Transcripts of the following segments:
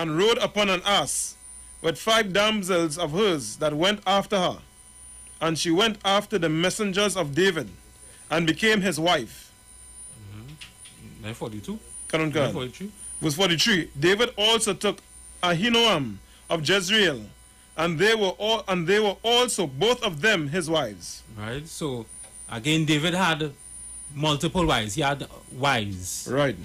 and rode upon an ass with five damsels of hers that went after her. And she went after the messengers of David and became his wife. Mm-hmm. 942. Kanon Khan. 943. Verse 43. David also took Ahinoam of Jezreel, and they were all and they were also both of them his wives. Right? So, again, David had multiple wives. He had wives. Right.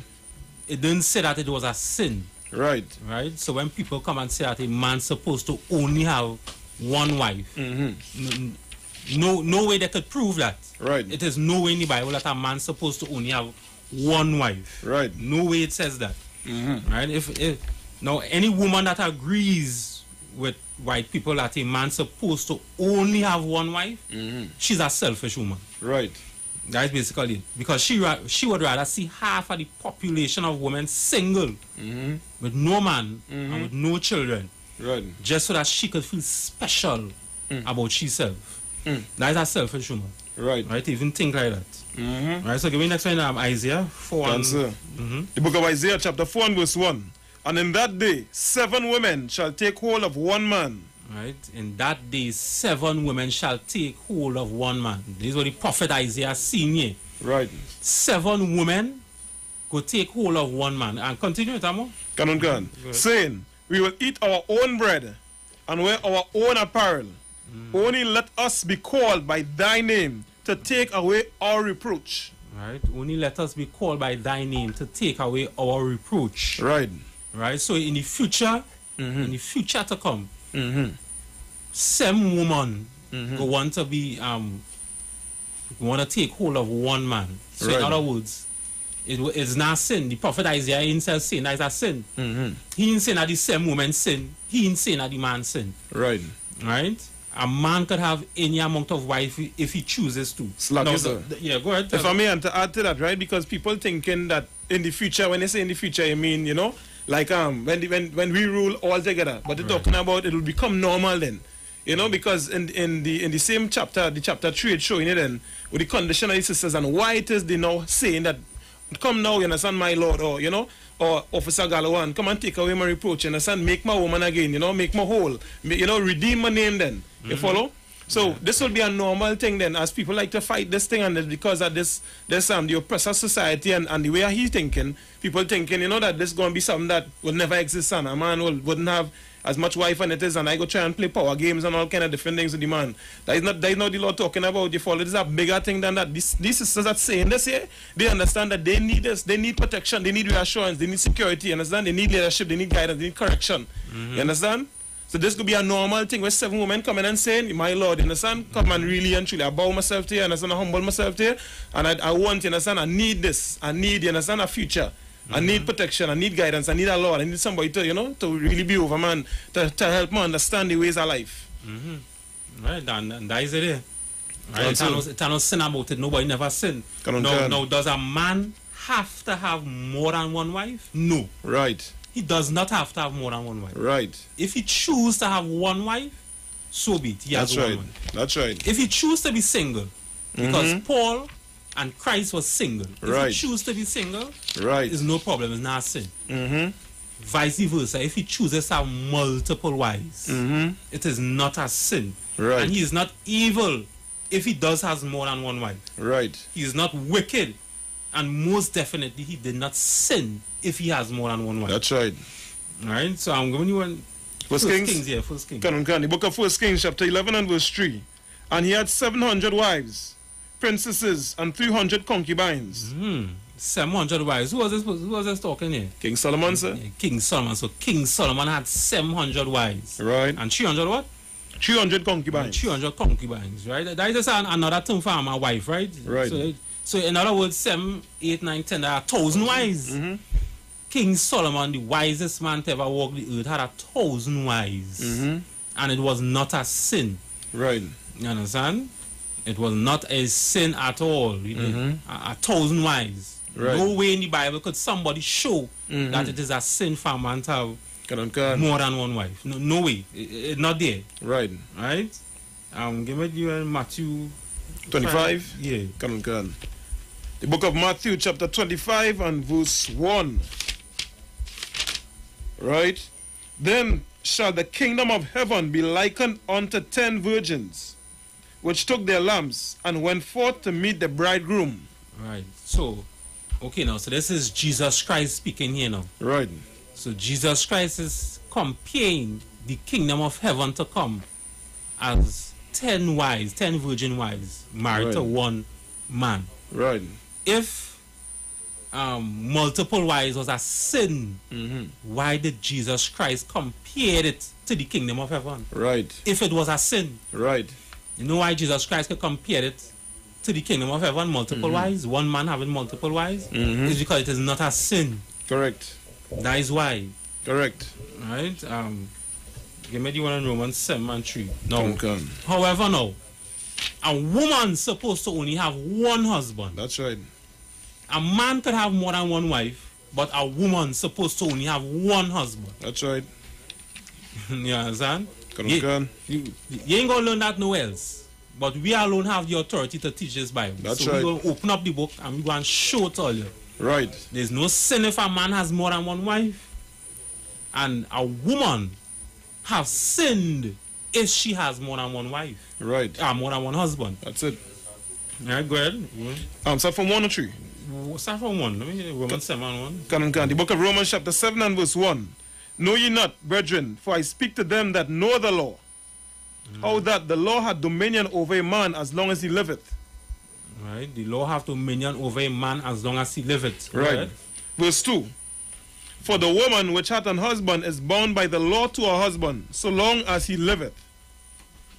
It didn't say that it was a sin. Right. Right? So, when people come and say that a man's supposed to only have one wife, Mm-hmm. no, no way they could prove that. Right. It is no way in the Bible that a man's supposed to only have one wife. Right. No way it says that. Mm-hmm. Right? If, if now any woman that agrees with white people that a man's supposed to only have one wife, Mm-hmm. she's a selfish woman. Right. That's basically. Because she ra- she would rather see half of the population of women single Mm-hmm. with no man and with no children, Right. just so that she could feel special Mm. about herself. Mm. That is a selfish woman. Right. Right? Even think like that. Mm-hmm. Right? So give me next one um, Isaiah 4 and, Answer. Mhm. The book of Isaiah, chapter 4 and verse 1. And in that day, seven women shall take hold of one man. Right? In that day, seven women shall take hold of one man. This is what the prophet Isaiah seen here. Right. Seven women go take hold of one man. And continue, Tamo. Canon Khan. Good. Saying, We will eat our own bread and wear our own apparel. Mm. Only let us be called by thy name to take away our reproach. Right? Only let us be called by thy name to take away our reproach. Right. Right? So in the future, mm-hmm. in the future to come, Mm-hmm. some woman Mhm. go want to be um want to take hold of one man. So in other words, it's not sin. The prophet Isaiah himself saying that it's a sin. Mm-hmm. He ain't saying that the same woman sin. He ain't saying that the man sin. Right. Right? A man could have any amount of wife if he chooses to. Slack Now, is the- the- yeah, go ahead. If I may and to add to that, right? Because people thinking that in the future, when they say in the future, I mean, you know, like um when the, when when we rule all together. But they're Right. talking about it will become normal then. You know, because in in the in the same chapter, the chapter three, it's showing it then with the condition of the sisters and why it is they now saying that come now, you understand, my lord, or you know, or Officer Galawan, come and take away my reproach, you understand, make my woman again, you know, make my whole, you know, redeem my name then. You follow? So this will be a normal thing then, as people like to fight this thing, and it's because of this, this um, the oppressor society and, and the way he's thinking, people thinking, you know, that this going to be something that will never exist, and a man will, wouldn't have as much wife and it is, and I go try and play power games and all kind of different things with the man. That is not, that is not the law talking about. You follow? This is a bigger thing than that. These, these sisters that saying this here, they understand that they need this, they need protection, they need reassurance, they need security. You understand? They need leadership, they need guidance, they need correction. You understand? So this could be a normal thing where seven women come in and saying, My Lord, you understand? Come and really and truly, I bow myself to you, understand? I humble myself to you. And I, I want, you understand? I need this. I need, you understand, a future. I need protection. I need guidance. I need a Lord. I need somebody to, you know, to really be over, man, to, to help me understand the ways of life. Right, and, and that is it. eh? Right, it's That's no, it. it's no sin about it. Nobody never sin. Now, now, does a man have to have more than one wife? No. Right, He does not have to have more than one wife. right. If he choose to have one wife, so be it. He has That's one right. wife. That's right. If he choose to be single, because Mhm. Paul and Christ was single. If Right. he choose to be single, Right. it's no problem. It's not a sin. Mm-hmm. Vice versa. If he chooses to have multiple wives, Mm-hmm. it is not a sin. Right. And he is not evil if he does has more than one wife. Right. He is not wicked. And most definitely, he did not sin if he has more than one wife. That's right. Alright, so I'm giving you one. First Kings. yeah, First Kings. Canon. The book of First Kings, chapter 11 and verse 3. And he had 700 wives, princesses, and 300 concubines. Hmm. 700 wives. Who was this? Who was this talking here? King Solomon, sir. Yeah, King Solomon. So King Solomon had 700 wives. Right. And 300 what? 300 And concubines. 300 concubines, right? That is just an, another term for my wife, right? Right. So, so in other words, 7, 8, 9, 10, there are 1,000 wives. Mm-hmm. King Solomon, the wisest man to ever walk the earth, had a thousand wives. Mm-hmm. And it was not a sin. Right. You understand? It was not a sin at all. Mhm. a, a thousand wives. Right. No way in the Bible could somebody show Mhm. that it is a sin for a man to have more than one wife. No, no way. It, it, not there. Right. Right? Um, give me you in Matthew 25. Yeah. Canon, Canon. The book of Matthew, chapter 25 and verse 1. Right? Then shall the kingdom of heaven be likened unto ten virgins, which took their lamps and went forth to meet the bridegroom. Right. So, okay now. So this is Jesus Christ speaking here now. Right. So Jesus Christ is comparing the kingdom of heaven to come as ten wives, ten virgin wives married to one man. Right. If um, multiple wives was a sin, Mm-hmm. why did Jesus Christ compare it to the kingdom of heaven? Right. If it was a sin, Right. you know why Jesus Christ could compare it to the kingdom of heaven, multiple wives, one man having multiple wives? Mhm. It's because it is not a sin. Correct. That is why. Correct. Right? Um, give me the one in Romans 7 and 3. No. Come, come. However, no. A woman supposed to only have one husband. That's right. A man could have more than one wife, but a woman supposed to only have one husband. That's right. you understand? Come, Ye- come. You, you ain't gonna learn that nowhere else. But we alone have the authority to teach this Bible. That's so right. we're gonna open up the book and we're gonna show it all you. Right. There's no sin if a man has more than one wife. And a woman have sinned if she has more than one wife. Right. Ah, more than one husband. That's it. Yeah, go ahead. Um, so from one or three. Start from one. Let me hear Romans 7 1. Canon Can. The book of Romans, chapter 7 and verse 1. Know ye not, brethren, for I speak to them that know the law, how that the law had dominion over a man as long as he liveth. Right? The law have dominion over a man as long as he liveth. Go Right. Verse 2. For the woman which hath an husband is bound by the law to her husband, so long as he liveth.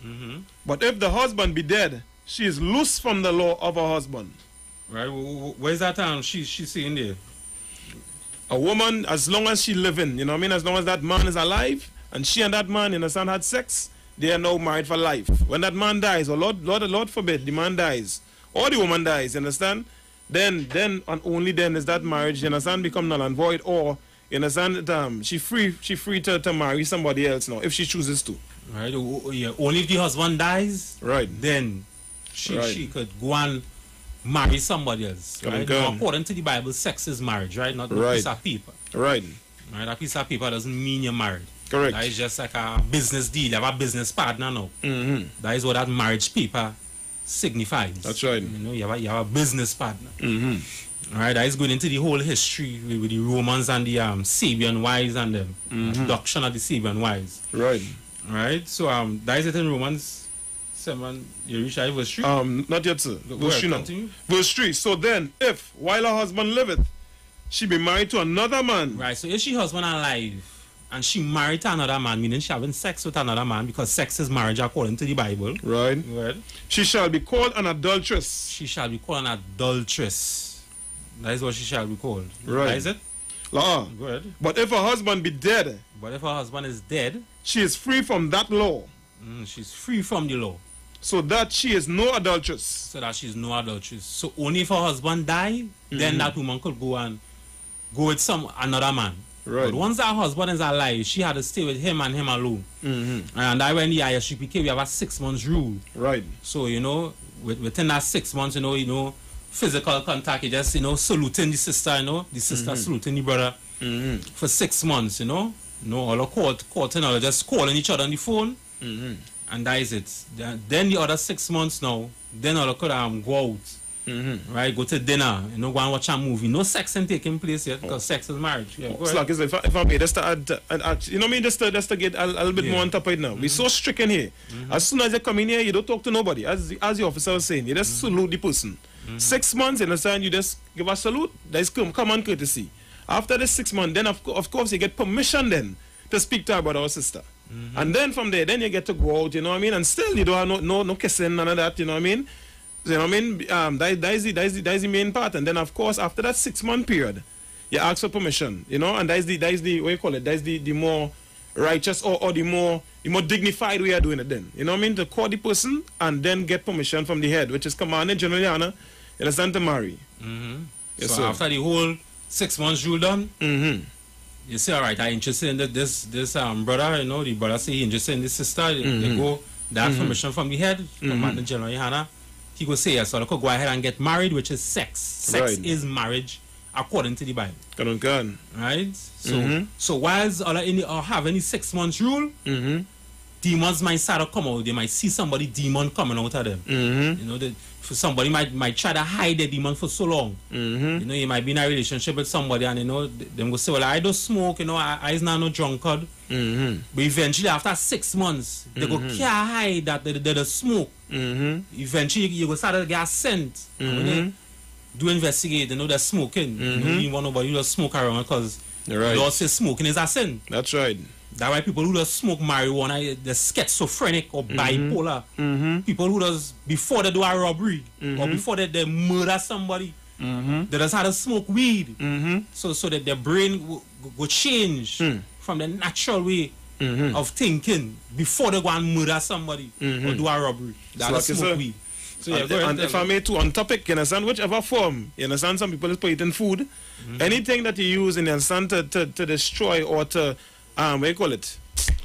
Mhm. But if the husband be dead, she is loose from the law of her husband. Right? wh- wh- Where's that um she she saying there? A woman, as long as she living, you know what I mean? As long as that man is alive, and she and that man, you understand, had sex, they are now married for life. When that man dies, or Lord, Lord, Lord forbid, the man dies, or the woman dies, you understand? Then, then, and only then is that marriage, you understand, become null and void, or, you understand, um, she free, she free to, to marry somebody else now, if she chooses to. Right? O- o- yeah. Only if the husband dies, Right. then she Right. she could go and marry somebody else. Right? Now, according to the Bible, sex is marriage, right? Not a Right. piece of paper. Right. Right? A piece of paper doesn't mean you're married. Correct. That is just like a business deal. You have a business partner now. Mm-hmm. That is what that marriage paper signifies. That's right. You know, you have a, you have a business partner. Mm-hmm. All right, that is going into the whole history with, the Romans and the um, Sabian wives and the Mhm. doctrine of the Sabian wives. Right. All right, so um, that is it in Romans 7. You reach out verse 3. Um, not yet, sir. Go Verse ahead, 3 now. continue. Verse 3. So then, if, while her husband liveth, she be married to another man, Right, so if she husband alive and she married to another man, meaning she having sex with another man because sex is marriage according to the Bible. right, ahead. she shall be called an adulteress. She shall be called an adulteress. That is what she shall be called. Right. That is it? La. Go ahead. But if her husband be dead, But if her husband is dead, she is free from that law, mm, she's free from the law. So that she is no adulteress. so that she's no adulteress. So only if her husband die, Mm-hmm. then that woman could go and go with some another man. Right. But once that husband is alive, she had to stay with him and him alone. Mm-hmm. And that when the ISUPK we have a six months rule. Right. So you know, with, within that six months, you know, you know, physical contact, you just you know saluting the sister, you know, the sister saluting the brother Mm-hmm. for six months, you know. You know, all the court, court and all just calling each other on the phone. Mm-hmm. And that is it. Then the other six months now, then all could um, go out. Mm-hmm. right? Go to dinner, you know, go and watch a movie. No sex ain't taking place yet because sex is marriage. Yeah, ahead. like if I, if I may, just to add, add, you know what I mean, just to, just to get a, a little bit Yeah. more on top of it now. We're so strict in here. As soon as you come in here, you don't talk to nobody. As the, as the officer was saying, you just salute the person. Six months, you understand? You just give a salute. That's come, common courtesy. After the six months, then of, of course you get permission then to speak to about our sister. And then from there, then you get to go out, you know what I mean? And still you don't have no, no, no kissing, none of that, you know what I mean? You know what I mean? Um, that, that, is the, that, is the, that is the main part. And then, of course, after that six month period, you ask for permission, you know, and that is the, that is the, what you call it, that is the, the more righteous or, or the more the more dignified way of doing it then. You know what I mean? To call the person and then get permission from the head, which is commanded General Yahanna, you understand, to marry. Mm-hmm. Yes, so after the whole six months rule done, Mm-hmm. You say, all right, I'm interested in that this this um brother, you know, the brother say he interested in this sister. They, they go, ask Mhm. permission from the head, Commander General Yahanna. He go say yes, so they could go ahead and get married, which is sex. Sex Right. is marriage according to the Bible. Right? So Mhm. so whilst other any or have any six months rule, Mhm. Demons might start to come out. They might see somebody demon coming out of them. Mhm. You know, that for somebody might might try to hide the demon for so long. Mhm. You know, you might be in a relationship with somebody and you know th- them go say, Well, I don't smoke, you know, I, I is not no drunkard. Mhm. But eventually after six months, they go can't hide that they, they, they smoke. Mhm. Eventually you, you go start to get a scent. And When Mhm. they do investigate, you know they're smoking. You know, you want nobody does smoke around because Right. Lord says smoking is a sin. That's right. That's why people who does smoke marijuana, they're schizophrenic or bipolar. Mhm. People who does before they do a robbery or Mhm. before they, they murder somebody, Mhm. they just had to smoke weed. Mhm. So so that their brain will, will change Hmm. from the natural way of thinking before they go and murder somebody or do a robbery. That like smoke say. weed. So yeah, and, and if I may too on topic, you understand, whichever form, you understand, some people just put it in food. Mm-hmm. Anything that you use in understand to, to, to destroy or to um what do you call it?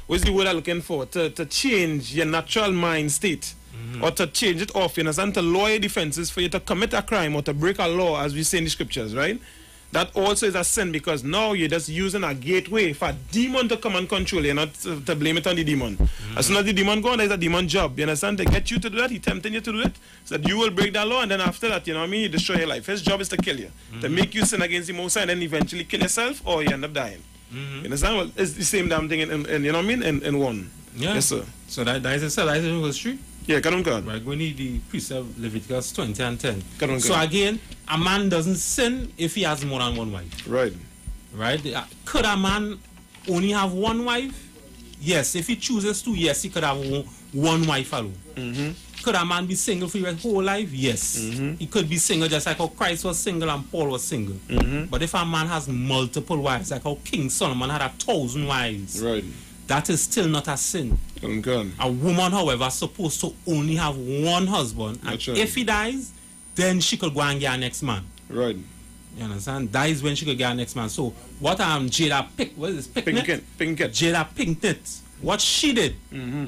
What's the word I'm looking for? To to change your natural mind state. Mm-hmm. Or to change it off, you understand, to lower your defenses for you to commit a crime or to break a law, as we say in the scriptures, right? That also is a sin because now you're just using a gateway for a demon to come and control you, not to, to blame it on the demon. As soon as the demon gone, there's a demon job. You understand? They get you to do that, he tempting you to do it, so that you will break that law, and then after that, you know what I mean, he destroy your life. His job is to kill you, to make you sin against the Most High, and then eventually kill yourself, or you end up dying. You understand? Well, it's the same damn thing and, you know what I mean, in, in one. Yeah. Yes, sir. So that, that is a cell, that is in Verse 3. Yeah, come on, God. We're going to need the precept Leviticus 20 and 10. Come on, so God. again, a man doesn't sin if he has more than one wife. Right. Right? Uh, Could a man only have one wife? Yes. If he chooses to, yes, he could have one, one wife alone. Mm-hmm. Could a man be single for his whole life? Yes. He could be single just like how Christ was single and Paul was single. Mm-hmm. But if a man has multiple wives, like how King Solomon had a thousand wives, Right. that is still not a sin. Come on, God. A woman, however, is supposed to only have one husband, and right. if he dies, then she could go and get a next man. Right. You understand? That is when she could get a next man. So what um Jada Pick what is this Picknett? Pinkett. Pinkett. Jada Pinknett, what she did Mm-hmm.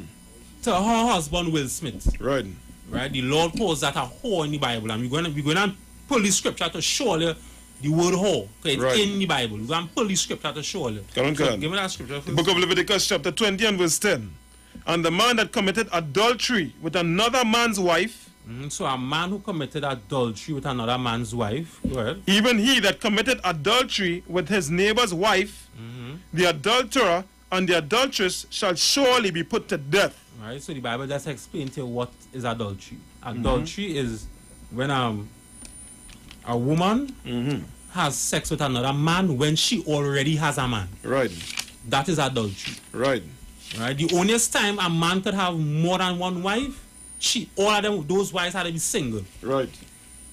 To her husband Will Smith, Right. right? The Lord calls that a whore in the Bible, and we're gonna we're gonna pull the scripture to show you the word whore. Right. in the Bible. We're gonna pull the scripture to show you. Come on, So God. give me that scripture. First. book of Leviticus, chapter 20 and verse 10. And the man that committed adultery with another man's wife, Mhm. So a man who committed adultery with another man's wife, go ahead. even he that committed adultery with his neighbor's wife, the adulterer and the adulteress shall surely be put to death. Right, so the Bible just explains to you what is adultery. Adultery is when um a woman Mm-hmm. has sex with another man when she already has a man. Right. That is adultery. Right. Right. The only time a man could have more than one wife, she all of them those wives had to be single. Right.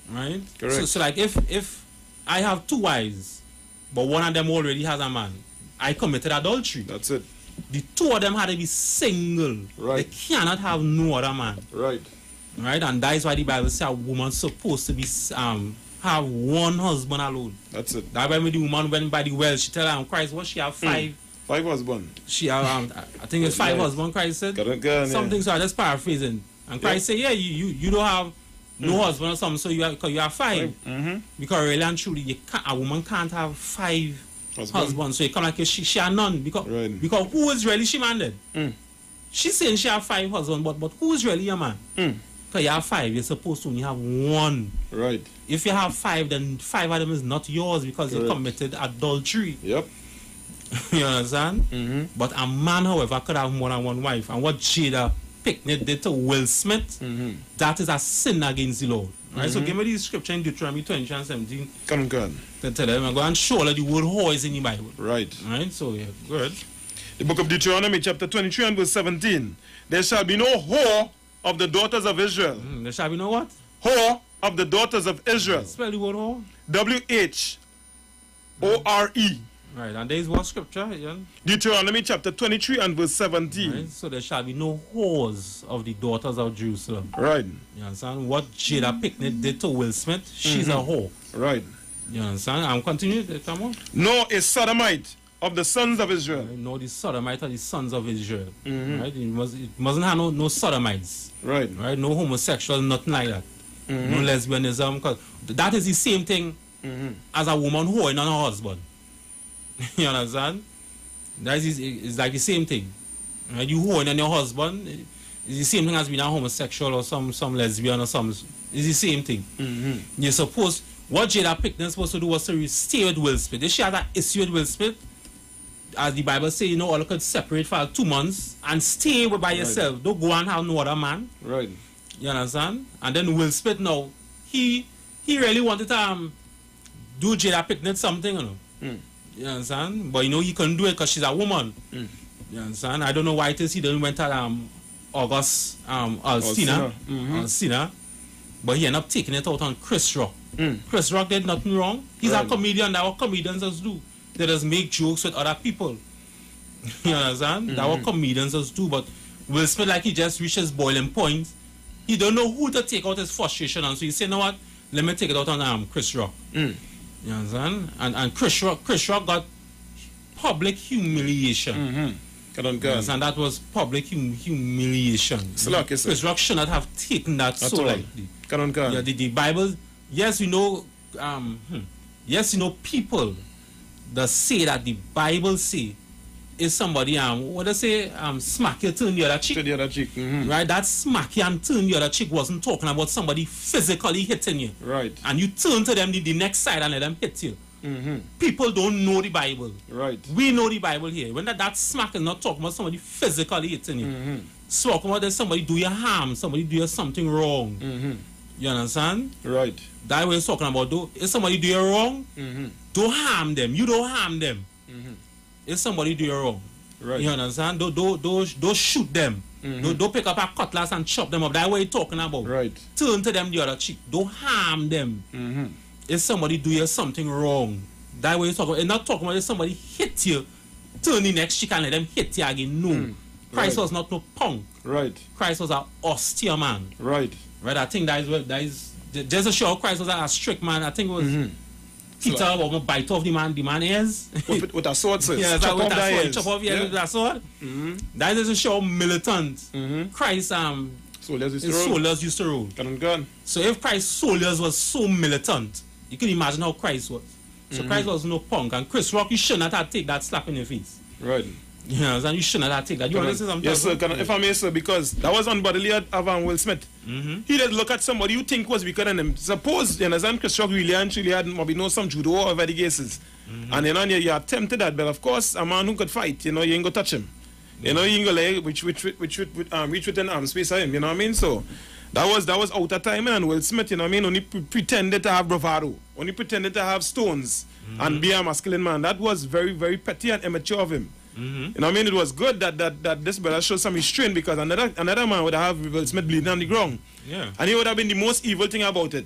Right? Correct. So, so like if if I have two wives, but one of them already has a man, I committed adultery. That's it. The two of them had to be single. Right. They cannot have no other man. Right. right? And that is why the Bible says a woman supposed to be um have one husband alone. That's it. That when the woman went by the well, she tell her, Christ, what she have five? Five husband. She have um, I think it's five Yeah. husband. Christ said Got it, got it, something. So I just paraphrasing. And Christ said, yeah, you, you you don't have no husband or something, so you have cause you have five. Mm-hmm. Because really and truly, you can't, a woman can't have five Husband. husbands. So you come like she she have none because Right. because who is really she man then? Mm. She's saying she have five husbands, but but who is really your man? Mm. Because you have five, you're supposed to only have one. Right. If you have five, then five of them is not yours because you committed adultery. Yep. you understand? Mm-hmm. But a man, however, could have more than one wife. And what Jada Picknett did to Will Smith, Mm-hmm. that is a sin against the Lord. Right? So give me the scripture in Deuteronomy 20 and 17 Come on, to tell them, go and show that the word whore is in the Bible. Right. Right? So, yeah, good. The book of Deuteronomy, chapter 23 and verse 17. There shall be no whore of the daughters of Israel. Mm, there shall be no what? Whore of the daughters of Israel. Spell the word whore. W H O R E. Right, and there is one scripture. Yeah? Deuteronomy chapter 23 and verse 17. Right? So there shall be no whores of the daughters of Jerusalem. Right. You understand? What Jada Picknett did to Will Smith, she's a mm-hmm. whore. Right. You understand? I'm continuing, eh, come on. Nor a sodomite of the sons of Israel. Right? No, the Sodomites are the sons of Israel. Mm-hmm. Right? It, must, it mustn't have no, no Sodomites. Right. Right? No homosexual, nothing like that. No mm-hmm. lesbianism. Cause that is the same thing as a woman whoring on her husband. you understand? That is it's like the same thing. Right? You whoring on your husband, it's the same thing as being a homosexual or some some lesbian or some. It's the same thing. Mm-hmm. You're supposed what Jada Pinkett supposed to do was to stay with Will Smith. If she had an issue with Will Smith, as the Bible say, you know, all could separate for two months and stay with by Right. yourself. Don't go and have no other man. Right. You understand? And then Will Smith now, he he really wanted to um, do Jada Pinkett something, you know. Mm. You understand? But you know he couldn't do it because she's a woman. Mm. You understand? I don't know why it is he didn't went to um August um. Alsina. Mhm. Alsina. But he ended up taking it out on Chris Rock. Mm. Chris Rock did nothing wrong. He's a comedian. That what comedians just do. They just make jokes with other people. you understand? That Mm-hmm. what comedians just do. But Will Smith, like he just reaches boiling point. He don't know who to take out his frustration on. So he said, you know what? Let me take it out on um, Chris Rock. Mm. You understand? And and Chris Rock, Chris Rock got public humiliation. Mm-hmm. Get on You gun. understand? That was public hum- humiliation. So like you said. Chris Rock should not have taken that At so all. lightly. Get on gun. Yeah, the, the Bible. Yes, you know. Um, hmm, yes, you know people that say that the Bible say is somebody um what they say um smack you turn the other To cheek. the other cheek. Mm-hmm. Right, that smack you and turn the other cheek wasn't talking about somebody physically hitting you, Right. and you turn to them the, the next side and let them hit you. Mm-hmm. People don't know the Bible. Right. We know the Bible here. When that, that smack is not talking about somebody physically hitting you. Mm-hmm. It's talking about that somebody do you harm, somebody do you something wrong. Mm-hmm. You understand? Right. That way it's talking about though. If somebody do you wrong, Mm-hmm. don't harm them. You don't harm them. Mhm. If somebody do you wrong. Right. You understand? Don't, don't, don't, don't shoot them. Mhm. Don't, don't pick up a cutlass and chop them up. That way you're talking about. Right. Turn to them the other cheek. Don't harm them. Mm-hmm. If somebody do you something wrong. That way you're talking about. It's not talking about if somebody hit you. Turn the next cheek and let them hit you again. No. Mm. Christ Right. was not no punk. Right. Christ was an austere man. Right. Right? I think that is what that is just to show Christ was a strict man. I think it was Mm-hmm. Peter So- gonna bite off the man the man ears. with, with a sword, sir. yeah, Chop with off that their sword, chop off your Yeah. ears with that sword. Mm-hmm. That is to show militant. Mm-hmm. Christ um Soldiers used to roll. soldiers used to rule. Gun gun. So if Christ's soldiers was so militant, you can imagine how Christ was. So Mm-hmm. Christ was no punk. And Chris Rock, you should not have take that slap in your face. Right. You know, and you should not have take that. You want to say something? Yes, sir. Can I- if I may, sir, because that was unbodily of um, Will Smith. Mm-hmm. He did look at somebody you think was weaker than him. Suppose, you understand, Chris Rock really and truly had maybe know some judo or whatever the case. Mm-hmm. And you know, you, you attempted that, but of course, a man who could fight, you know, you ain't gonna touch him. You know, you ain't gonna like, which, which, which, which, which um, reach within arm space of him, you know what I mean? So, that was that was out of time, and Will Smith, you know what I mean, only pre- pretended to have bravado, only pretended to have stones and be a masculine man. That was very, very petty and immature of him. Mm-hmm. You know what I mean? It was good that, that, that this brother showed some restraint because another another man would have Will Smith bleeding on the ground. Yeah. And he would have been the most evil thing about it.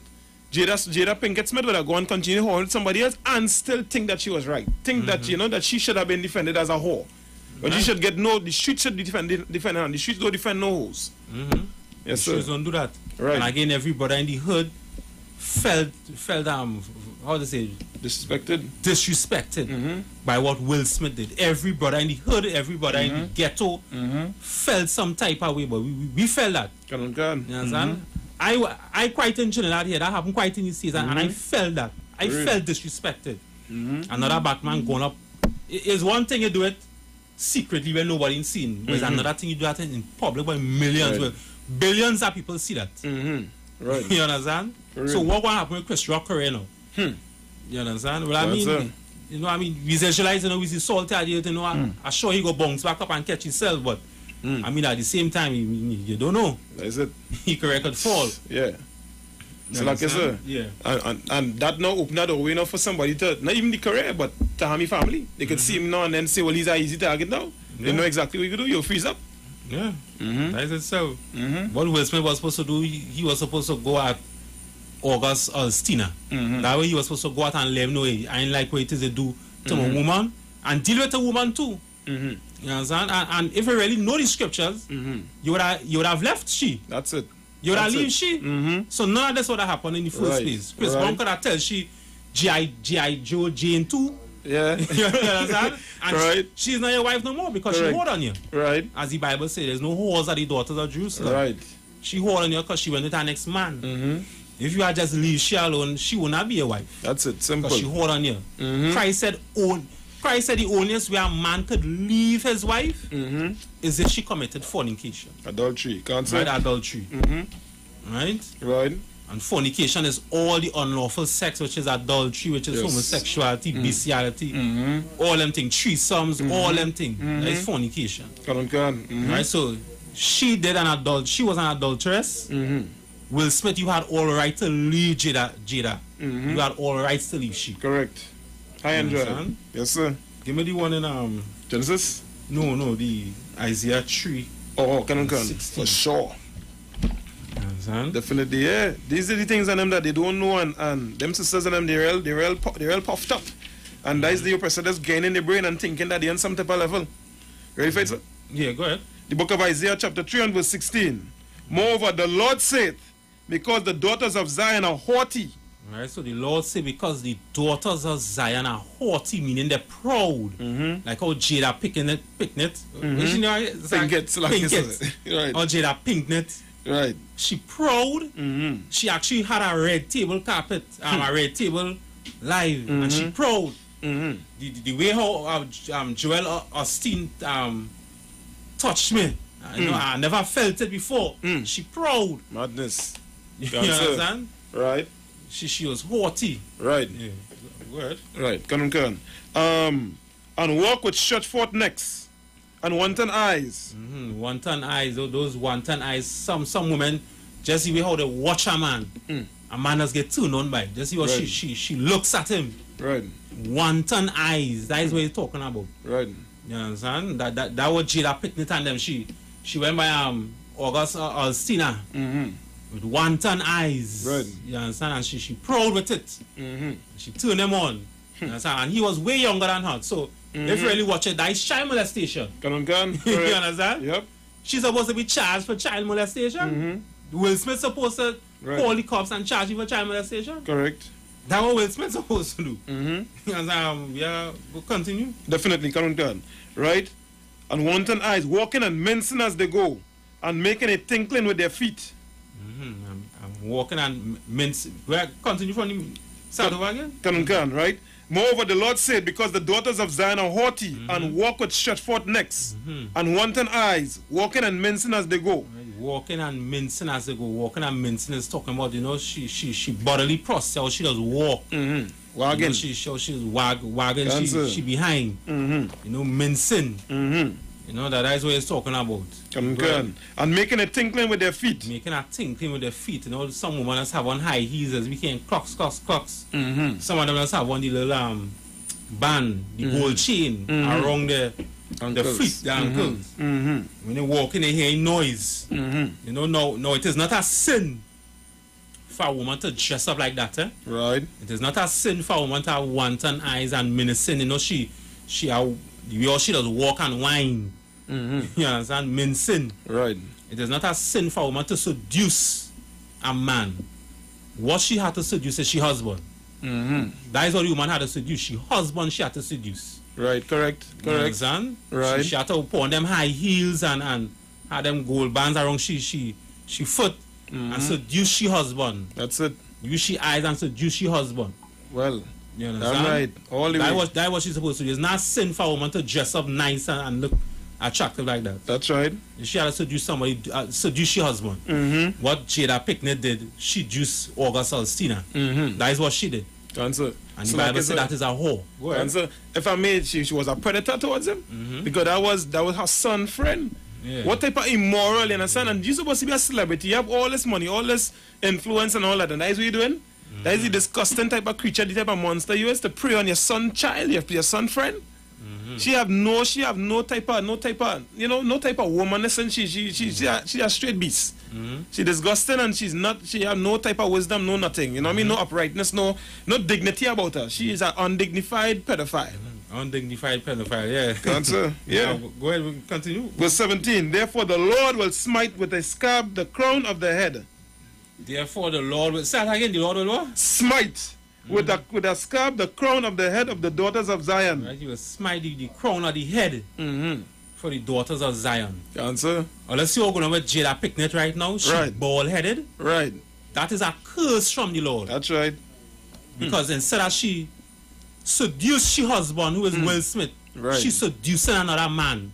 Jada, Jada Pinkett Smith would have gone continue to hold somebody else and still think that she was right. Think that, you know, that she should have been defended as a whore. But she should get no, the street should defend, defend her and the streets don't defend no hoes. Mm-hmm. Yes, Shoes sir. don't do that. Right. And again, every brother in the hood felt felt um how to say Disrespected. disrespected Mm-hmm. by what Will Smith did. Every brother in the hood, every brother in Mm-hmm. the ghetto Mm-hmm. felt some type of way, but we, we, we felt that. Gun on gun. You understand? I I quite in Trinidad here. That happened quite in the season, and I felt that. I Really? felt disrespected. Mm-hmm. Another Batman going up. It is one thing you do it secretly when nobody seen, but it's another thing you do that in public when millions, Right. well, billions of people see that. Mm-hmm. Right. you understand? For So what gonna happen with Chris Rock career now? Hmm. You understand? Well, I mean, it. you know, I mean, visualize, you know, we see Salt out here, you know, I, I'm sure he go bounce back up and catch himself, but Hmm. I mean, at the same time, you, you don't know. That's it. he could record fall. Yeah. You So like I said, Yeah. And, and, and that now open that doorway now for somebody to, not even the career, but to your family. They could see him now and then say, well, he's an easy target now. They know exactly what you do. You'll freeze up. Yeah. Mm-hmm. That is it so. Mm-hmm. What Will Smith was supposed to do, he, he was supposed to go at August Alstina. Mhm. That way he was supposed to go out and let him know, hey, I ain't like what it is they do to Mhm. a woman and deal with a woman too. Mm-hmm. You understand? And, and if you really know the scriptures, Mm-hmm. you would have you would have left she. That's it. You would have That's it. she. Mm-hmm. So none of this would have happened in the first Right, place. Chris right. Brown could have she G.I. G.I. Joe Jane too. Yeah. you understand? And Right. she, she's not your wife no more because Correct. she hold on you. right. As the Bible says, there's no whores are the daughters of Jerusalem. Right. She hold on you because she went with her next man. Mm-hmm. If you had just leave she alone, she would not be a wife. That's it. Simple. Because she hold on you. Mhm. Christ said, own, Christ said the onlyest way a man could leave his wife Mm-hmm. is if she committed fornication, Adultery. Can't say. right? Adultery, Mm-hmm. right? Right. And fornication is all the unlawful sex, which is adultery, which is Yes. homosexuality, bestiality, Mm-hmm. all them things, threesomes, all them things. That is fornication, Can can. Mm-hmm. right? So she did an adult. She was an adulteress. Mm-hmm. Will Smith, you had all right to leave Jada. Jada. Mhm. You had all rights to leave she. Correct. I enjoy. it. Understand? Yes, sir. Give me the one in um. Genesis. No, no, the Isaiah three. Oh, can can. 16. For sure. Understand? Definitely, yeah. These are the things on them that they don't know, and, and them sisters and them, they real, they real, they real puffed up. And that's the oppressor that's gaining the brain and thinking that they're on some type of level. Ready for it, sir? Yeah, go ahead. The book of Isaiah, chapter 3 and verse 16. Moreover, the Lord saith, because the daughters of Zion are haughty. Right, so the Lord say because the daughters of Zion are haughty, meaning they're proud. Mm-hmm. Like how Jada Pinkett, Pinkett, Mhm. you know, like Pinkett, like Pinkett. Right. Or Jada Pinkett, Right. she proud. Mm-hmm. She actually had a red table carpet, um, a red table live, and she Mhm. proud. Mm-hmm. The, the, the way how um, um, Joel Austin um, touched me, I, know, Mm. I never felt it before. Mm. She proud. Madness. You understand? Right. She she was haughty. Right. Yeah. Word. Right. Come on, come on. Um, and walk with shut forth necks and wanton eyes. Mm-hmm. Wanton eyes, tho- those wanton eyes. Some some women just way how they watch a man. Mm. A man just get turned on by. Just see she, Right. she she looks at him. Right. Wanton eyes. That is what he's talking about. Right. You understand? That that that was Jada Picknett and them. She she went by um August uh, Alstina Mm-hmm. With wanton eyes. Right. You understand? And she she proud with it. Mm-hmm. She turned him on. You understand? And he was way younger than her. So if you really watch it, that is child molestation. Come on, on. you understand? Yep. She's supposed to be charged for child molestation. Mm-hmm. Will Smith supposed to Right. call the cops and charge you for child molestation? Correct. That's what Will Smith supposed to do. Mm-hmm. Um, yeah, we'll continue. Definitely, come on. Right. And wanton eyes, walking and mincing as they go, and making a tinkling with their feet. Hmm I'm, I'm walking and mince. Continue from the start over again? Come on, right? Moreover, the Lord said, because the daughters of Zion are haughty and walk with stretched forth necks Mhm. and wanton eyes, walking and mincing as they go. Walking and mincing as they go. Walking and mincing is talking about you know she she she bodily process. How she does walk. Mm-hmm. You know, she she she's wag wagging. She she behind. Mm-hmm. You know mincing. Mm-hmm. You know that that is what he's talking about. Come on, Go ahead. come on. And making a tinkling with their feet. Making a tinkling with their feet. You know some women just have on high heels as we can clocks clocks clocks. Mm-hmm. Some of them just have on the little um band, the Mhm. gold chain Mhm. around the the feet, the ankles. Mm-hmm. When they walk in, they hear noise. Mm-hmm. You know, no, no, it is not a sin for a woman to dress up like that. Eh? Right. It is not a sin for a woman to have wanton eyes and menacing. You know, she, she, uh, way she does walk and whine. Mm-hmm. You understand? Mincing. Right. It is not a sin for a woman to seduce a man. What she had to seduce is she husband. Mm-hmm. That is what the woman had to seduce. She husband she had to seduce. Right. Correct. You Correct. understand? Right. She, she had to put on them high heels and, and had them gold bands around she she she foot Mm-hmm. and seduce she husband. That's it. Use she eyes and seduce she husband. Well, You understand? right. All the That way. was that what she's supposed to do. It's not sin for a woman to dress up nice and, and look attractive like that. That's right. She had to seduce somebody, uh, seduce she husband. Mm-hmm. What Jada Picknett did, she juiced August Alstina. Mm-hmm. That is what she did. Answer. And So the Bible I said that is a whore. Go ahead. Answer. If I made, she, she was a predator towards him Mhm. because that was that was her son friend. Yeah. What type of immoral, you understand? And you're supposed to be a celebrity. You have all this money, all this influence, and all that. And that is what you're doing. That is the disgusting type of creature, the type of monster you is to prey on your son child, your, your son friend. Mm-hmm. She have no, she have no type of, no type of, you know, no type of womanness, and she, she, she, she, a, she a straight beast. Mhm. She disgusting, and she's not, she have no type of wisdom, no nothing. You know what I mean? No mm-hmm. uprightness, no, no dignity about her. She is an undignified pedophile. Mm-hmm. Undignified pedophile, yeah. Answer. Yeah. Now, go ahead, continue. Verse 17. Therefore, the Lord will smite with a scab the crown of the head. Therefore, the Lord will. Say again, the Lord will what? Smite with a with a scab the crown of the head of the daughters of Zion. Right, he will smite the, the crown of the head Mm-hmm. for the daughters of Zion. Answer. Let's see what's going on with Jada Picknett right now. She Right. bald headed. Right. That is a curse from the Lord. That's right. Because instead of she seduced she husband who is Will Smith, Right. she seducing another man,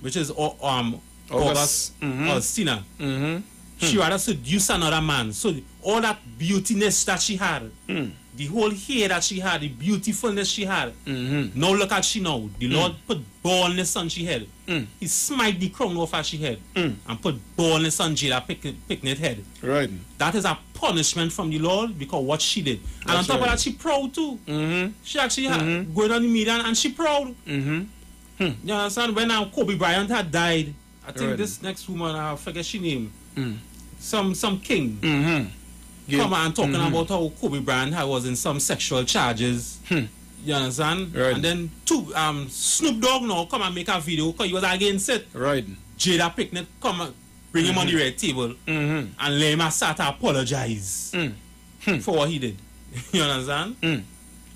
which is O- um August. August Augustina. Mm-hmm. She rather seduce another man. So all that beautiness that she had, the whole hair that she had, the beautifulness she had. Mm-hmm. Now look at she now. The Lord put baldness on she head. He smite the crown off her she head and put baldness on Jada Pick- Picknett head. Right. That is a punishment from the Lord because what she did. And on top right. of that, she proud too. Mm-hmm. She actually had going on the media and, she proud. Mm-hmm. You understand? When um, Kobe Bryant had died, I think Right. this next woman, I forget she name, Mm. Some some king, Mm-hmm. Yeah. come and talking about how Kobe Bryant was in some sexual charges. Hmm. You understand? Right. And then two um Snoop Dogg now come and make a video because he was against it. Right. Jada Picknett come and bring him on the red table Mm-hmm. and let him start to apologize Mm. for what he did. you understand? Mm.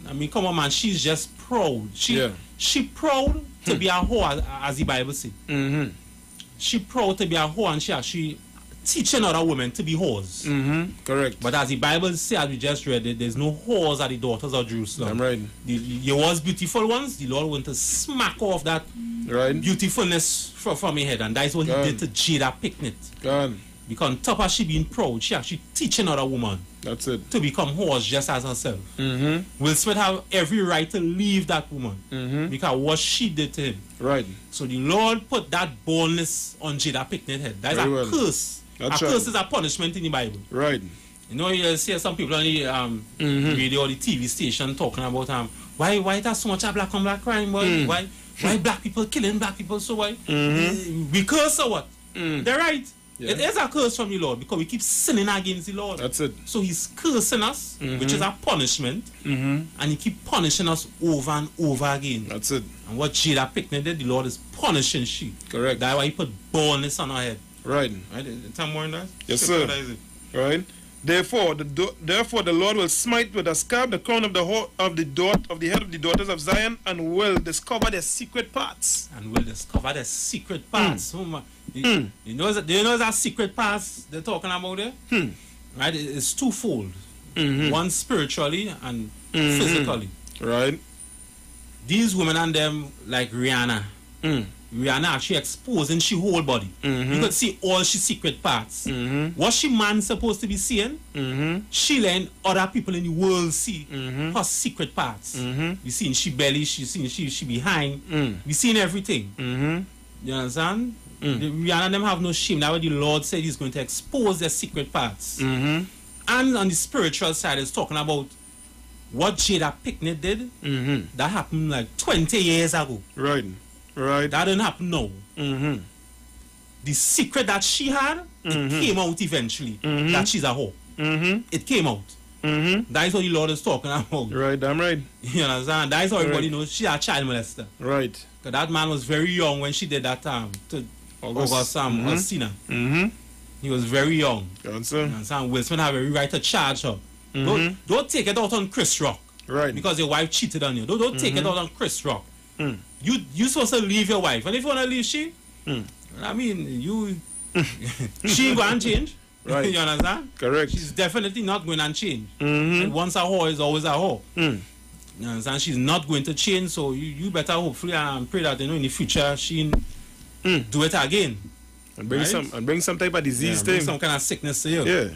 I mean, come on, man. She's just proud. She Yeah. she proud to be a whore, as, as the Bible says. Mm-hmm. She proud to be a whore, and she actually teaching other women to be whores. Mm-hmm. Correct. But as the Bible says, as we just read it, there's no whores at the daughters of Jerusalem. I'm right. The, was beautiful ones. The Lord went to smack off that Right. beautifulness from, from her head, and that's what he did to Jada Picknett. Gone. Because on top of she being proud, she actually teaching other woman That's it. to become whores just as herself. Mm-hmm. Will Smith have every right to leave that woman Mm-hmm. because what she did to him. Right. So the Lord put that boldness on Jada Picknett head. That's Very a well. curse. That's a right. curse is a punishment in the Bible. Right. You know, you see some people on the um, Mhm. radio or the TV station talking about um, why why there's so much of black on black crime? Why Mm. why why black people killing black people? So why Mhm. we curse or what? Mm. They're right. Yeah. It is a curse from the Lord because we keep sinning against the Lord. That's it. So he's cursing us, which is a punishment, Mm-hmm. and he keep punishing us over and over again. That's it. And what Jada Picknett did, the Lord is punishing she. Correct. That's why he put boldness on her head. Right. Right? Tell more on that? Yes, sir. that is it. Right. Therefore, the do- therefore the Lord will smite with a scab the crown of the ho- of the daugh- of the head of the daughters of Zion, and will discover their secret parts. And we'll discover their secret parts. Oh, my. You, Mm. you know, that- do you know that secret parts they're talking about there? Hmm. Right? It's twofold. Mhm. One spiritually and Mhm. physically. Right. These women and them, like Rihanna, Mm. Rihanna actually exposing she whole body. Mhm. You could see all she secret parts. Mm-hmm. What she man supposed to be seeing, Mm-hmm. she letting other people in the world see Mhm. her secret parts. Mm-hmm. You seen she belly, she seen she she behind. Mm. We seen everything. Mm-hmm. You understand? Mm. The, Rihanna them have no shame. What the Lord said He's going to expose their secret parts. Mm-hmm. And on the spiritual side, it's talking about what Jada Picknett did. Mm-hmm. That happened like 20 years ago. Right. Right. That didn't happen now. Mm-hmm. The secret that she had, it Mhm. came out eventually. Mhm. That she's a whore. Mm-hmm. It came out. Mm-hmm. That is what the Lord is talking about. Right. I'm right. You understand? That is how everybody Right. knows she's a child molester. Right. Because that man was very young when she did that um, to August. August Mhm. Augustina. Mm-hmm. He was very young. You sir. understand? Will Smith have every right to charge her. Mhm. Don't, don't take it out on Chris Rock Right. because your wife cheated on you. Don't, don't take it out on Chris Rock. Mm. You you supposed to leave your wife, and if you wanna leave she, Mm. I mean you, she ain't going to change. Right. you understand? Correct. She's definitely not going to change. Mm-hmm. And once a whore is always a whore. Mm. You understand? She's not going to change, so you, you better hopefully and pray that you know in the future she Mm. do it again. And bring Right? some and bring some type of disease Yeah, thing. bring some kind of sickness to you. Yeah.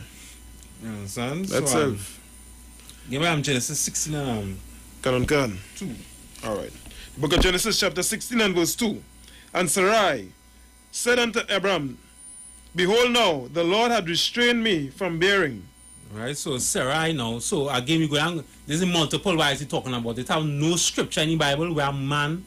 You understand? That's so, um, it. Give me um, Genesis 16 and um, Can on can. 2. All right. Book of Genesis chapter 16 and verse 2. And Sarai said unto Abram, Behold now, the Lord had restrained me from bearing. Right, so Sarai now, so again we go down, there's a multiple ways he talking about. It have no scripture in the Bible where a man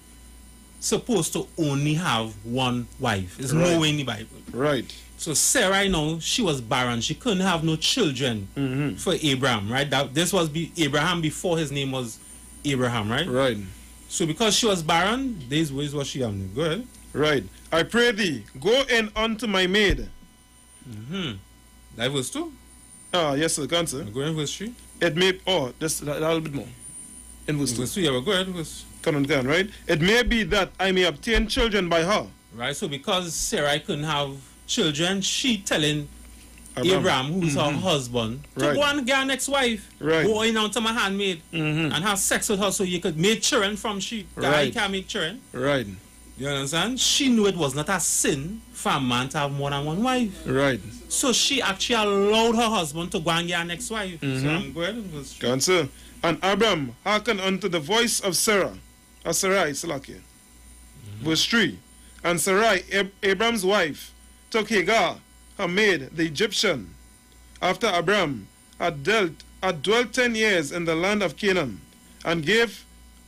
supposed to only have one wife. There's Right. no way in the Bible. Right. So Sarai now, she was barren. She couldn't have no children Mm-hmm. for Abraham, right? That this was be Abraham before his name was Abraham, right? Right. So because she was barren, this ways was what she am. Go ahead. Right. I pray thee, go in unto my maid. Hmm. That verse two. Ah, yes, sir, go on, sir. Go ahead, verse three. It may, oh, just a little bit more. In verse 2. Verse two, yeah, but go ahead, verse. Can on can, right? It may be that I may obtain children by her. Right, so because Sarah couldn't have children, she telling Abraham. Abraham, who's her husband, to Right. go and get an ex-wife, Right. go in onto my handmaid, Mhm. and have sex with her so you could make children from she. Guy Right. can't make children. Right. You understand? She knew it was not a sin for a man to have more than one wife. Right. So she actually allowed her husband to go and get an ex-wife. So Mhm. I'm glad it was true. Answer. And Abram hearkened unto the voice of Sarah, or Sarai, Salakia. Verse 3. And Sarai, Ab- Abram's wife, took Hagar, her maid, the Egyptian, after Abram had dealt had dwelt ten years in the land of Canaan, and gave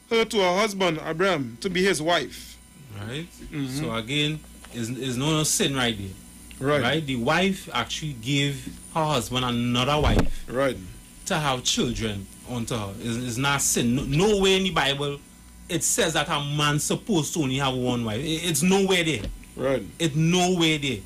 her to her husband Abram to be his wife. Right? Mhm. So again, is is no sin right there. Right. Right? The wife actually gave her husband another wife Right. to have children unto her. It's, it's not sin. No, nowhere in the Bible it says that a man's supposed to only have one wife. It- it's nowhere there. Right. It's nowhere there.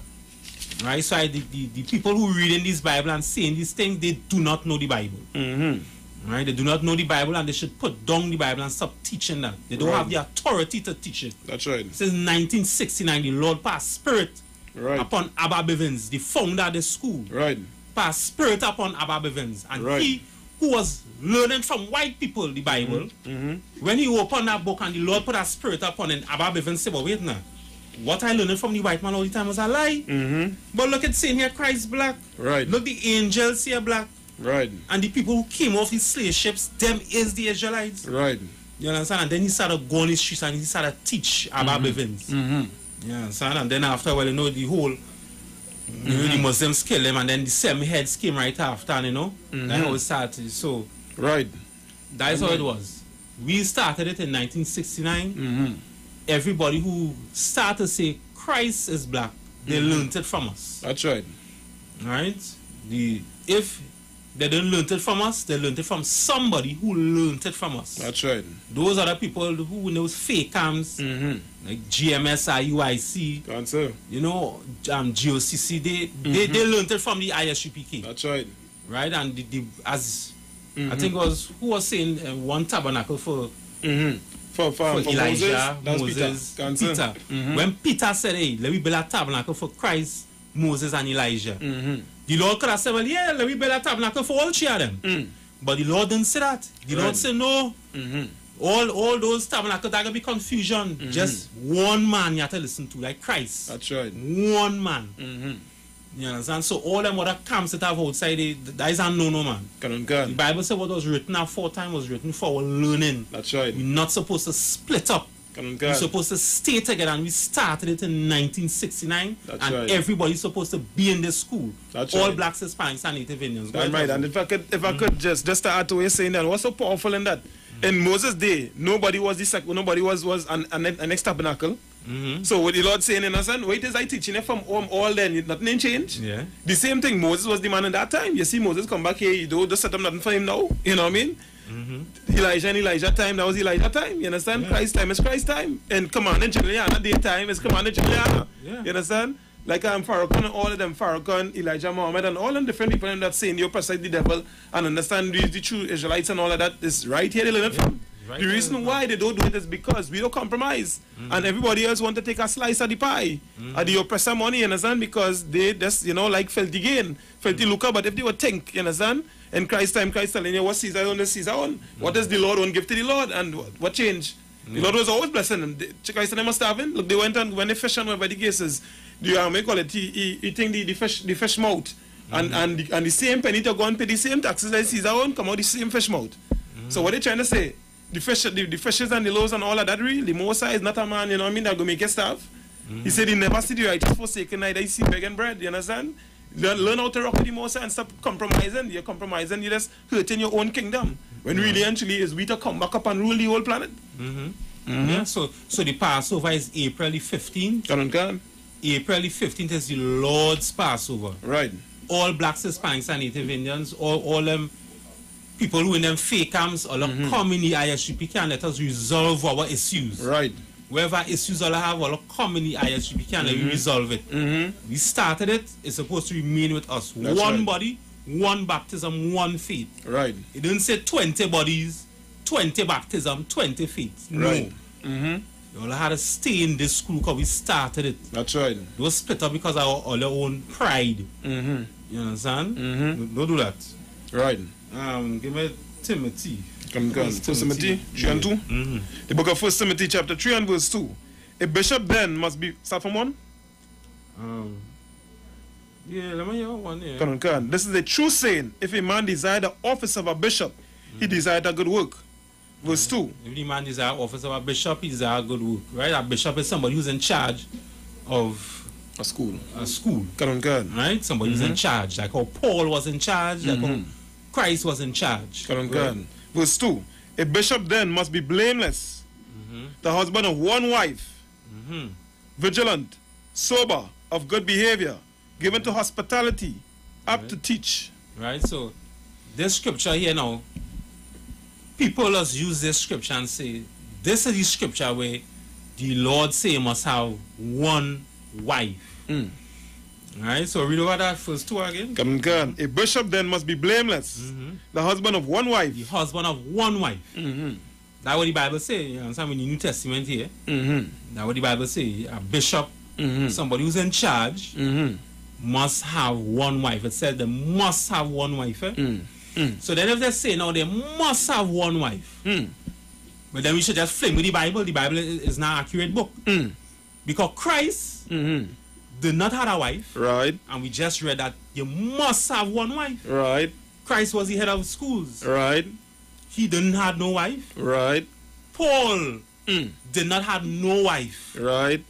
Right? So I, the, the, the people who reading this Bible and saying these things, they do not know the Bible. Mm-hmm. Right? They do not know the Bible and they should put down the Bible and stop teaching that. They don't Right. have the authority to teach it. That's right. Since 1969, the Lord passed spirit Right. upon Abba Bivens, the founder of the school. Right. Passed spirit upon Abba Bivens. And Right. he who was learning from white people the Bible, Mm-hmm. when he opened that book and the Lord put a spirit upon it, Abba Bivens said, but wait now, what I learned from the white man all the time was a lie. Mm-hmm. But look at saying here Christ black. Right. Look the angels here black. Right. And the people who came off these slave ships, them is the Israelites. Right. You understand? And then he started going the streets and he started teach about Bivens. Mm-hmm. You understand? And then after, a while, you know, the whole, you know, the Muslims killed them and then the same heads came right after, and, you know? That's how it started. So, Right. that's how it was. We started it in 1969. Mm-hmm. Everybody who started to say Christ is black, they learned it from us. That's right. Right? The if they didn't learn it from us, they learned it from somebody who learned it from us. That's right. Those are the people who in those fake camps, Mm-hmm. like GMS, IUIC, Answer. you know, um, GOCC, they, they, they learned it from the ISUPK, That's right. right? And the, the, as I Mhm. think it was who was saying uh, one tabernacle for, Mm-hmm. For, for, for, for Elijah, Moses, Moses, that's Peter. Peter. Cancer. Mhm. When Peter said, "Hey, let me build a tabernacle for Christ, Moses, and Elijah," Mm-hmm. the Lord could have said, "Well, yeah, let me build a tabernacle for all three of them." Mm. But the Lord didn't say that. The Lord Right. said, "No, Mm-hmm. all all those tabernacles that gonna be confusion. Just one man you have to listen to, like Christ. That's right. one man. You understand? So all them other camps that have outside, they, that is a no no man. Canon The. Bible said what was written aforetime was written for our learning. That's right. We're not supposed to split up. Canon We're supposed to stay together, and we started it in 1969. That's and right. everybody's supposed to be in this school. That's all right. blacks, Hispanics, and Native Indians. That's right. And if I could, if I could just just to add to what you're saying, that what's so powerful in that? In Moses' day, nobody was the nobody was was an, an, an next tabernacle. Mhm. So what the Lord saying in us, son, wait is I teaching you from home all then nothing ain't change. Yeah. The same thing Moses was the man in that time. You see Moses come back here, you don't just set up nothing for him now. You know what I mean? Mm-hmm. Elijah and Elijah time, that was Elijah time. You understand? Yeah. Christ time is Christ time. And command and Juliana daytime is command and Juliana. Yeah. You understand? Like um, Farrakhan and all of them, Farrakhan, Elijah Muhammad, and all them different people that saying you persuade the devil and understand the, the true Israelites and all of that is right here they learn it from. Right the reason they why they don't do it is because we don't compromise. Mm-hmm. And everybody else want to take a slice of the pie. Mm-hmm. Of the oppressor money, you understand? Because they just, you know, like felt filthy gain, filthy mm-hmm. lucre. But if they would think, you understand? In Christ time, Christ telling you what Caesar own is Caesar own. What does the Lord own give to the Lord? And what, what change? The Lord was always blessing them. The- Christ and them were starving. Look, they went and when they fish on whatever the cases, the uh, um, we call it, he, he, he the, the fish the fish mouth. And and the, and the same penny to go and pay the same taxes as Caesar own, come out the same fish mouth. So what they trying to say? The fish, the, the fishes and the loaves and all of that really, Moses is not a man, you know what I mean, that go make you starve. He mm. said he never see the righteous forsaken, neither he see begging bread, you understand? Learn, learn how to rock with the Moses and stop compromising. You're compromising, you're just hurting your own kingdom. When mm. really actually is we to come back up and rule the whole planet. Mm-hmm. mm-hmm. Yeah. So so the Passover is April the 15th. Canon God. April the 15th is the Lord's Passover. Right. all blacks, Hispanics, and Native Indians, all, all them people who in them fake camps, all them come in the ISUPK let us resolve our issues. Right. Whatever issues all have, all come in the ISUPK let we resolve it. Mm-hmm. We started it, it's supposed to remain with us. That's one right. body, one baptism, one faith. Right. It didn't say 20 bodies, 20 baptism, 20 faiths. No. Right. Mm-hmm. You all had to stay in this school because we started it. That's right. It was split up because of our, our own pride. Mm-hmm. You understand? Mhm. Don't do that. Right. Um, give me Timothy. Come, come. First First Timothy, 3 and 2. Mm-hmm. The book of First Timothy, chapter 3 and verse 2. A bishop then must be. Start from 1? Um, yeah, let me hear one here. Come on, come on. This is a true saying. If a man desire the office of a bishop, he desired a good work. Verse 2. If the man desire office of a bishop, he desire good work, right? A bishop is somebody who's in charge of A school. a school, Come on, come on. right? Somebody who's in charge, like how Paul was in charge, like how Christ was in charge. Right? Verse 2. A bishop then must be blameless, the husband of one wife, Mhm. vigilant, sober, of good behavior, given to hospitality, apt to teach. Right? So, this scripture here now, people just use this scripture and say, this is the scripture where the Lord say must have one wife. Mm. Right? So, read over that first two again. Come on. A bishop then must be blameless, the husband of one wife. The husband of one wife. Mm-hmm. That's what the Bible say. You understand? In the New Testament here, Mm-hmm. that's what the Bible say. A bishop, Mm-hmm. somebody who's in charge, Mm-hmm. must have one wife. It said they must have one wife. Eh? Mm. Mm. So then if they say now they must have one wife, Mm. but then we should just fling with the Bible. The Bible is not an accurate book. Mm. Because Christ Mm-hmm. Did not have a wife, Right, and we just read that you must have one wife. right, Christ was the head of schools. right, He didn't have no wife. right. Paul Mm. did not have no wife. Right.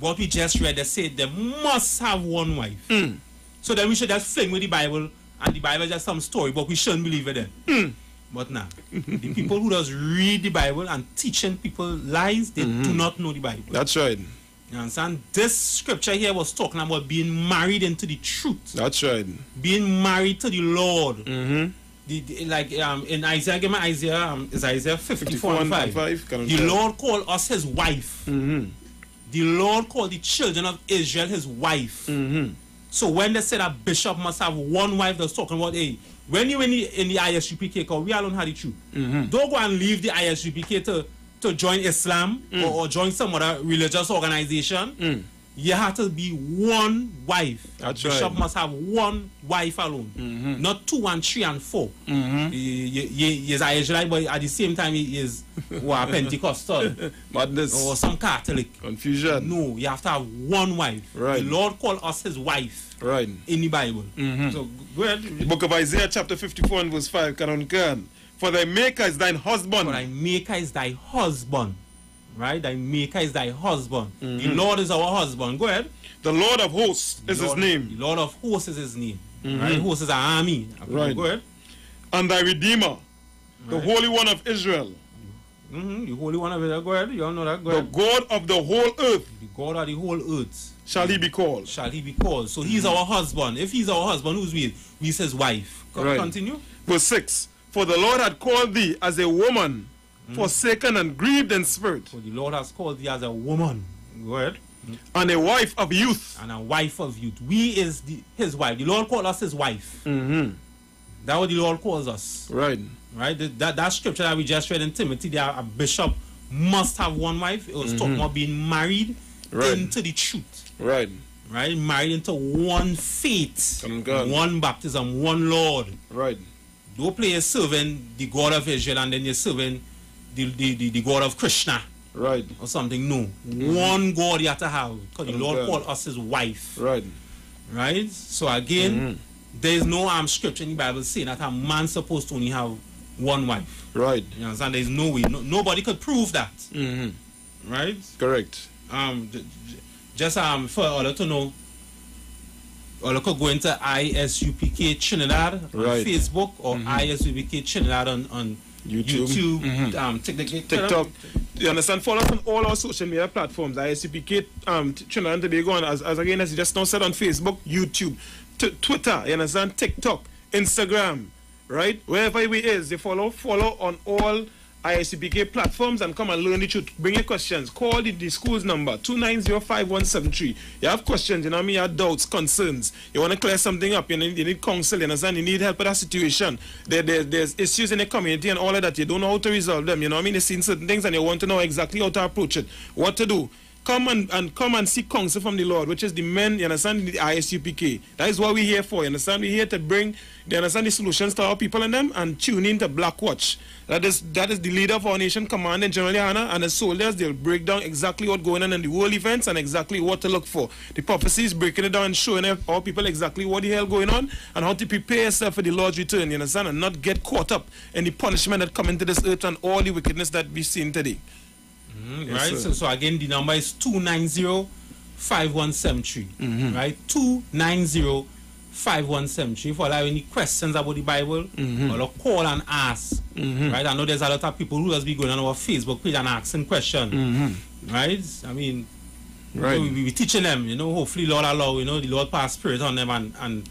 What we just read, they said they must have one wife. Mm. So then we should just fling with the Bible, and the Bible is just some story, but we shouldn't believe it then. Mm. But now, the people who does read the Bible and teaching people lies, they do not know the Bible. That's right. You understand? This scripture here was talking about being married into the truth, That's right. being married to the Lord. Mm-hmm. The, the- like um, in Isaiah, give me Isaiah, um, is Isaiah 54, 54 and and 5. 5, The tell? Lord called us his wife. Mm-hmm. The Lord called the children of Israel his wife. Mm-hmm. So when they said a bishop must have one wife, they're talking about, hey, when you in the, in the ISUPK, because we alone had the truth. Mhm. Don't go and leave the ISUPK to, to join Islam or, or join some other religious organization. Mm. You have to be one wife. That's a bishop right. must have one wife alone, Mhm. not two and three and four. Mm-hmm. He, he, he, is an Israelite, but at the same time he is what, Pentecostal Madness. or some Catholic. Confusion. No, you have to have one wife. Right. The Lord called us his wife Right. in the Bible. Mhm. So go ahead. The book of Isaiah, chapter 54 and verse 5. Can can. For thy maker is thine husband. For thy maker is thy husband. Right? Thy maker is thy husband. The Mhm. Lord is our husband. Go ahead. The Lord of hosts The is his name. The Lord of hosts is his name. Mhm. Right? Hosts is an army. Right. Go ahead. And thy Redeemer, the Right. Holy One of Israel, hmm The Holy One of Israel. Go ahead. You all know that. Go the ahead. God of the whole earth, The God of the whole earth. shall he be called. Shall he be called? So he's our husband. If he's our husband, who's we? We his wife. Co- Right. Continue. Verse 6. For the Lord had called thee as a woman, mm. forsaken and grieved in spirit, So the Lord has called thee as a woman. Go ahead. Mm. and a wife of youth. and a wife of youth. We is the, his wife. The Lord called us his wife. Mm-hmm. That's what the Lord calls us. Right. Right? That, that, scripture that we just read in Timothy, that a bishop must have one wife. It was talking mm-hmm. about being married Right. into the truth. Right. Right? Married into one faith, one baptism, one Lord. Right. Don't play a serving the God of Israel and then you're serving the, the, the, the God of Krishna Right. or something. No. One God you have to have. Because the Lord called us his wife. Right. right? So again, there is no um, scripture in the Bible saying that a man's supposed to only have one wife. Right. You understand? There's no way. No, nobody could prove that, Mm-hmm. right? Correct. Um, just um for order to know, or could go into ISUPK Trinidad on Right. Facebook or ISUPK Trinidad on on YouTube. YouTube, Mhm. um, TikTok, TikTok. You understand? Follow us on all our social media platforms. ISUPK, um, T- Trinidad and Tobago, and as, as again as you just now said on Facebook, YouTube, t- Twitter. You understand? TikTok, Instagram, right? Wherever we is, you follow. Follow on all ISUPK platforms and come and learn the truth. Bring your questions. Call the, the school's number two nine zero five one seven three. You have questions. You know what I mean? You have doubts, concerns. You want to clear something up. You need, you need counsel. You understand? You need help with that situation. There, there, there's issues in the community and all of that. You don't know how to resolve them. You know what I mean? You've seen certain things and you want to know exactly how to approach it. What to do. Come and, and come and seek counsel from the Lord, which is the men, you understand, the ISUPK. That is what we're here for, you understand? We're here to bring, you understand, the solutions to our people and them and tune in to Black Watch. That is that is the leader of our nation, Commanding General Yahanna, and the soldiers, they'll break down exactly what's going on in the world events and exactly what to look for. The prophecy is breaking it down and showing our people exactly what the hell going on and how to prepare yourself for the Lord's return, you understand, and not get caught up in the punishment that come into this earth and all the wickedness that we've seen today. Mm, Yes, right? So, so again, the number is 290-5173. Mm-hmm. Right? 290-5173. For like any questions about the Bible, Mm-hmm. or call and ask. Right? I know there's a lot of people who just be going on our Facebook page and asking questions. Right? I mean, Mm-hmm. Right. we, we, we teaching them, you know, hopefully Lord allow, you know, the Lord pass spirit on them and, and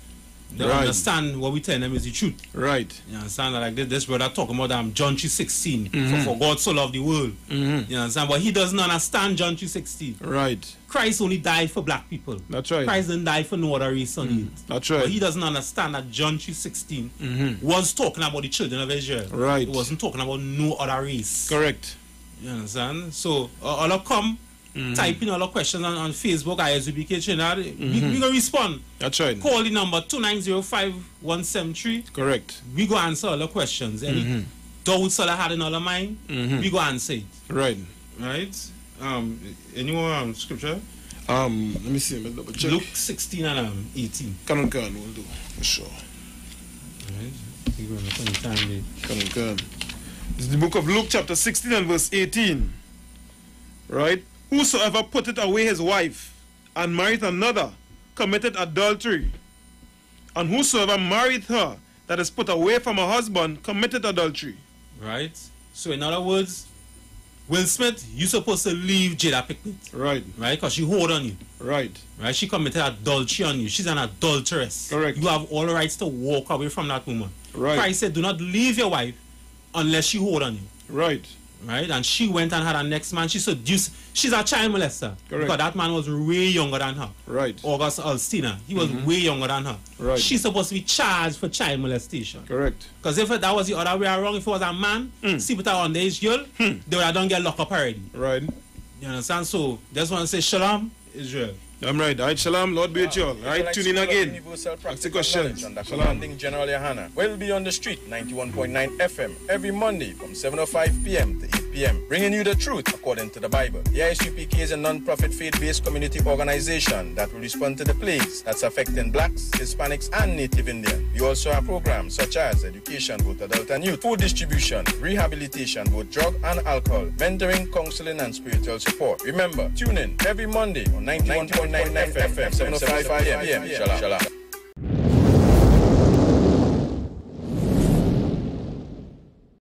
they Right. understand what we tell them is the truth. Right. You understand? Like this, this brother talking about um, John 3.16. Mm-hmm. For, for God so loved the world. You understand? But he doesn't understand John 3.16. Right. Christ only died for black people. That's right. Christ didn't die for no other reason. on earth. That's right. But he doesn't understand that John 3.16 was talking about the children of Israel. Mm-hmm. Right. It wasn't talking about no other race. Correct. You understand? So, uh, all of come, Mm-hmm. type in all the questions on, on Facebook, ISUPK channel. We, Mm-hmm. we gonna respond. That's right. Call the number 2905173. Correct. We go answer all the questions. Any Mm-hmm. doubts that I had in all of mine, we go answer it. Right. Right? Um, any more um, scripture? Um, let me see. Let me double check. Luke 16 and um, 18. Can on can, we'll do. For sure. Right? We go on any time there. Can on can. This is the book of Luke, chapter 16 and verse 18. Right? Whosoever putteth away his wife and marrieth another committed adultery. And whosoever marrieth her that is put away from her husband committed adultery. Right? So, in other words, Will Smith, you supposed to leave Jada Pinkett. Right. Right? Because she hold on you. Right. Right? She committed adultery on you. She's an adulteress. Correct. You have all the rights to walk away from that woman. Right. Christ said, do not leave your wife unless she hold on you. Right. Right? And she went and had her next man. She seduced. She's a child molester. Correct. Because that man was way younger than her. Right. August Alsina. He was way younger than her. Right. She's supposed to be charged for child molestation. Correct. Because if that was the other way around, if it was a man, Mm. see with her underage girl, Hmm. they would have done get locked up already. Right. You understand? So, just want to say shalom, Israel. I'm right. Right, shalom. Lord be with you all. Ah, all right, tune in again. Ask the questions. Shalom. General Yahanna. We'll be on the street, 91.9 FM, every Monday from 7.05 p.m. to 8 p.m., bringing you the truth according to the Bible. The ISUPK is a non-profit faith-based community organization that will respond to the plagues that's affecting blacks, Hispanics, and Native Indians. We also have programs such as education, both adult and youth, food distribution, rehabilitation, both drug and alcohol, mentoring, counseling, and spiritual support. Remember, tune in every Monday on 91.9 FM, 7.05 p.m. Shalom.